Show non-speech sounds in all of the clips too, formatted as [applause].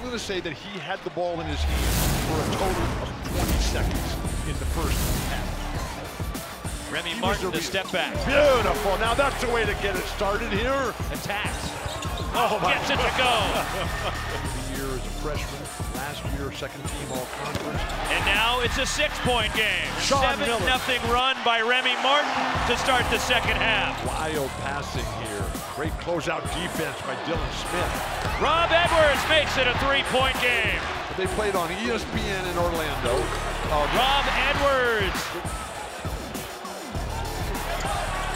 I'm going to say that he had the ball in his hands for a total of 20 seconds in the first half. Remy He Martin, was the the step back. Beautiful. Now that's the way to get it started here. Attacks. Oh, my Gets it to go. [laughs] Year as a freshman, last year second team all conference. And now it's a six-point game. 7 Miller. nothing run by Remy Martin to start the second half. Wild passing here. Great closeout defense by Dylan Smith. Rob Edwards makes it a three-point game. They played on ESPN in Orlando. Uh, Rob Edwards,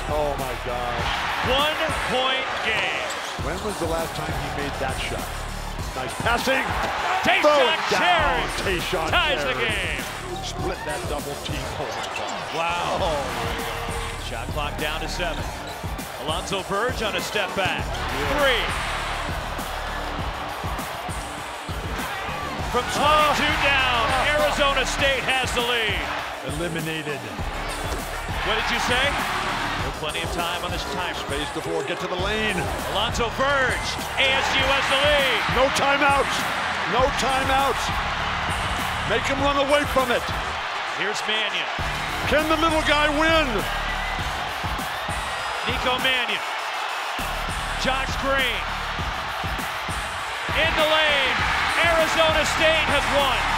oh my gosh. one-point game. When was the last time he made that shot? Nice passing. It Cherry. Taeshon ties the game. Split that double team. Oh. Wow. Oh, Shot clock down to seven. Alonzo Verge on a step back. Three. From 22 ah. down, ah. Arizona State has the lead. eliminated. What did you say? Plenty of time on this time. Space the floor. Get to the lane. Alonzo Verge, ASU has the lead. No timeouts. No timeouts. Make him run away from it. Here's Mannion. Can the little guy win? Nico Mannion. Josh Green. In the lane. Arizona State has won.